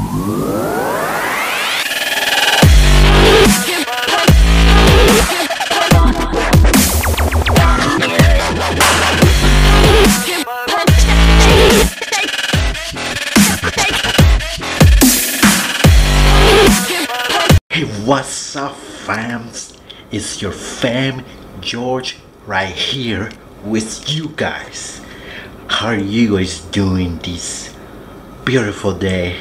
Hey, what's up, fams? It's your fam, George, right here with you guys. How are you guys doing this beautiful day?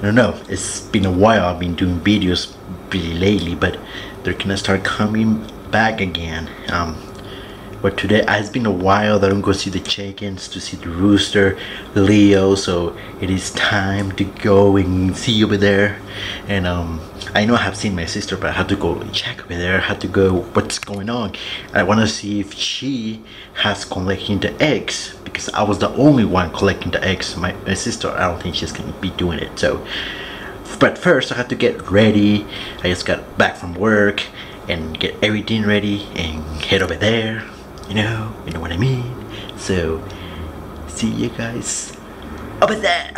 I don't know, it's been a while I've been doing videos really lately, but they're gonna start coming back again. Um, but today it's been a while that I don't go see the chickens to see the rooster, Leo. So it is time to go and see over there. And um, I know I have seen my sister, but I have to go check over there. I have to go what's going on. I want to see if she has collecting the eggs because I was the only one collecting the eggs. My, my sister, I don't think she's gonna be doing it. So, but first I have to get ready. I just got back from work and get everything ready and head over there you know you know what i mean? So see you guys Up over there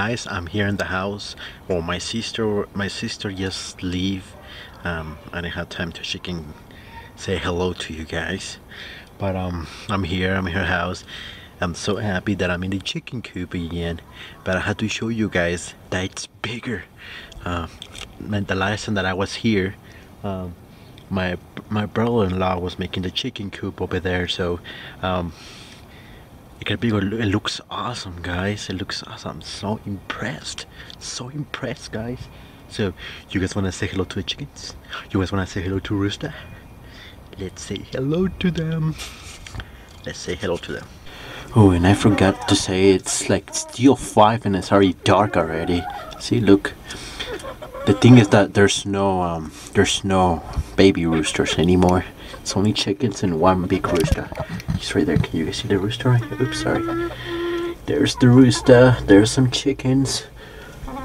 guys i'm here in the house. Well my sister my sister just leave um i didn't have time to she can say hello to you guys. But um i'm here i'm in her house. I'm so happy that i'm in the chicken coop again. But i had to show you guys that it's bigger. Uh and the last time that i was here um my my brother-in-law was making the chicken coop over there. So um it can be it looks awesome guys. It looks awesome. I'm so impressed. So impressed guys. So you guys want to say hello to the chickens? You guys want to say hello to rooster? Let's say hello to them. Let's say hello to them. Oh and I forgot to say it's like still 5 and it's already dark already. See look the thing is that there's no um, there's no baby roosters anymore it's only chickens and one big rooster. He's right there. Can you guys see the rooster right here? Oops, sorry. There's the rooster. There's some chickens.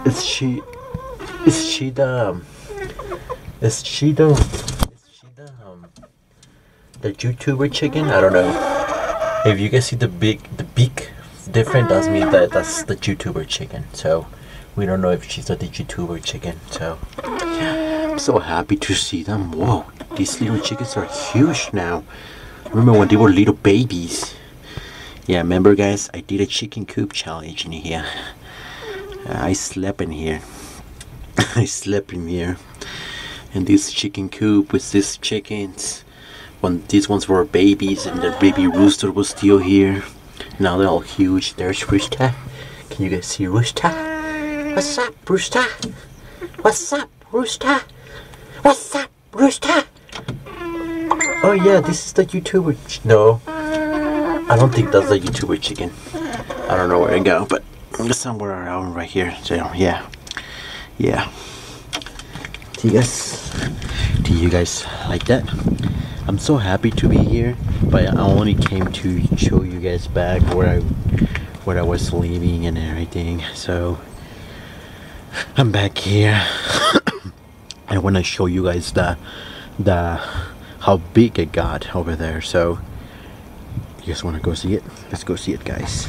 Is she? Is she the? Is she the? Is she the? Um, the YouTuber chicken? I don't know. If you guys see the big, the beak different, does mean that that's the YouTuber chicken. So we don't know if she's the YouTuber chicken. So I'm so happy to see them. Whoa, these little chickens are huge now. Remember when they were little babies? Yeah, remember guys, I did a chicken coop challenge in here. I slept in here. I slept in here. And this chicken coop with these chickens. When these ones were babies and the baby rooster was still here. Now they're all huge. There's Rooster. Can you guys see Rooster? What's up, Rooster? What's up, Rooster? What's up, Rooster? Oh yeah, this is the YouTuber. no, I don't think that's the YouTuber chicken. I don't know where to go, but it's somewhere around right here. So yeah, yeah. Do you guys, do you guys like that? I'm so happy to be here, but I only came to show you guys back where I, where I was leaving and everything. So I'm back here. I want to show you guys the, the how big it got over there. So, you guys want to go see it? Let's go see it, guys.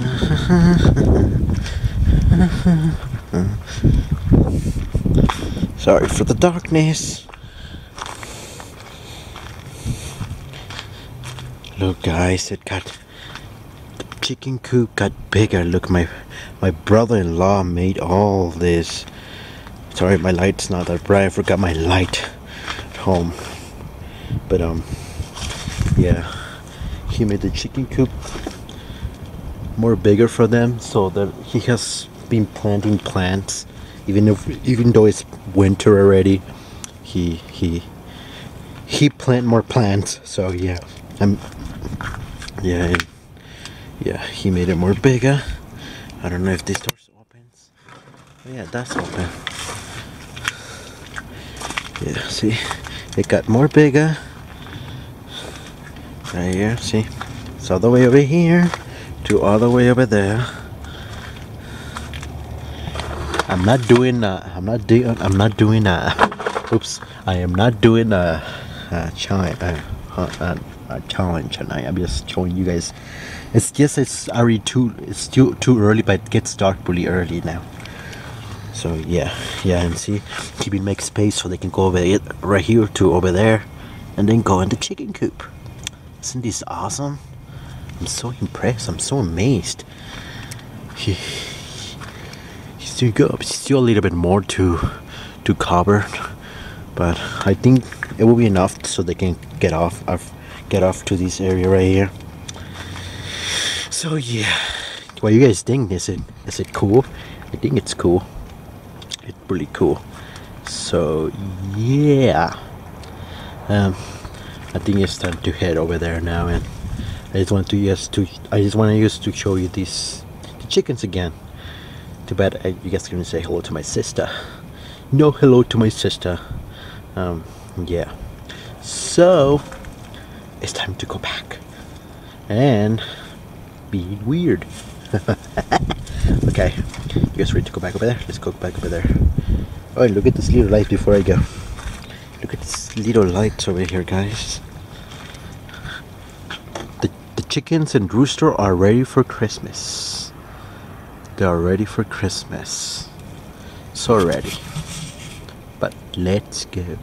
Sorry for the darkness. Look, guys, it got chicken coop got bigger. Look, my my brother-in-law made all this. Sorry, my light's not that bright. I forgot my light at home. But um yeah, he made the chicken coop more bigger for them so that he has been planting plants even if even though it's winter already he he he plant more plants so yeah I'm yeah yeah he made it more bigger. I don't know if this door opens. Oh, yeah that's open. Yeah see? It got more bigger. Right here see? It's all the way over here to all the way over there. I'm not doing uh, I'm not doing I'm not doing uh oops I am not doing a, a challenge a, a, a challenge tonight I'm just showing you guys. It's just it's already too it's too too early but it gets dark really early now. So yeah yeah and see keeping make space so they can go over it right here to over there and then go in the chicken coop. Isn't this awesome? I'm so impressed. I'm so amazed. He, he's doing good. He's still a little bit more to to cover but I think it will be enough so they can get off off get off to this area right here. So yeah. What you guys think is it is it cool? I think it's cool. It's really cool. So yeah. Um, I think it's time to head over there now and I just want to just to I just want to use to show you these the chickens again. Too bad I, you guys can say hello to my sister. No hello to my sister. Um, yeah. So it's time to go back. And be weird. Okay you guys ready to go back over there? Let's go back over there. Oh look at this little light before I go. Look at this little lights over here guys. The, the chickens and rooster are ready for Christmas. They are ready for Christmas. So ready. But let's go.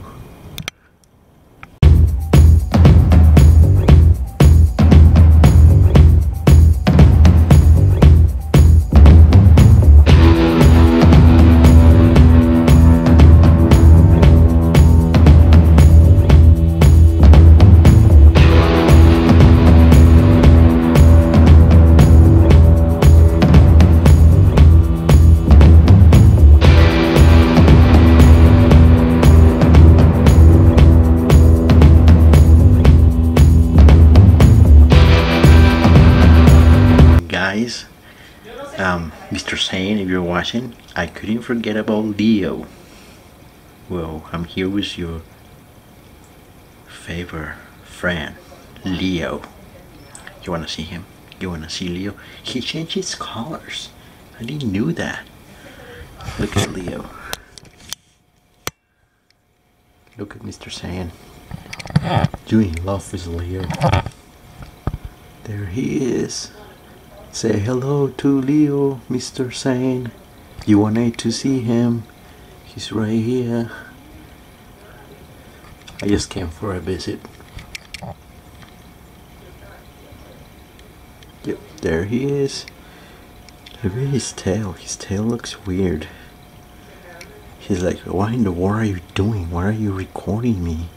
Sane if you're watching I couldn't forget about Leo. Well I'm here with your favorite friend Leo. You wanna see him? You wanna see Leo? He changed his colors. I didn't knew that. Look at Leo. Look at Mr. Sane doing love with Leo. There he is Say hello to Leo, Mr. Sane. You wanted to see him. He's right here. I just came for a visit. Yep, there he is. Look at his tail. His tail looks weird. He's like, what in the world are you doing? Why are you recording me?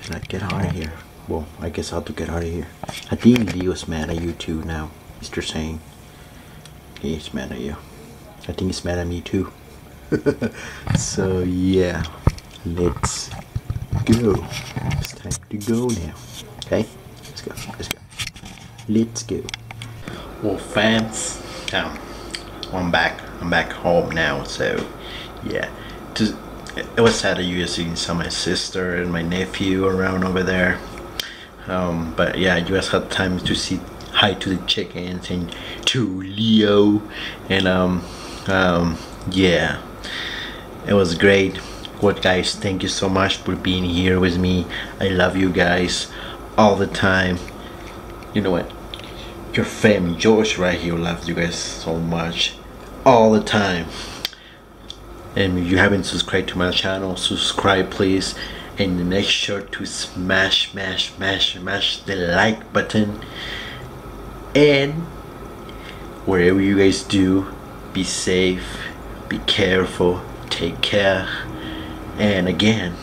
He's like, get out of here. Well, I guess I'll have to get out of here. I think Leo's mad at you too now. Mr. Sane. He's mad at you. I think he's mad at me too. so yeah, let's go. It's time to go now. Okay, let's go. Let's go. Let's go. Well, fans, um, I'm back. I'm back home now. So yeah, it was sad that you guys saw my sister and my nephew around over there. Um, but yeah, you guys had time to see hi to the chickens and to Leo. And um um yeah. It was great. What guys thank you so much for being here with me. I love you guys all the time. You know what? Your family George right here loves you guys so much all the time. And if you haven't subscribed to my channel subscribe please. And make sure to smash smash smash smash the like button and wherever you guys do be safe be careful take care. And again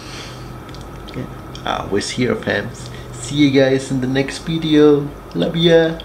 yeah, I was here fams see you guys in the next video. Love ya